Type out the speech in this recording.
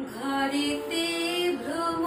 घरेते भ्रम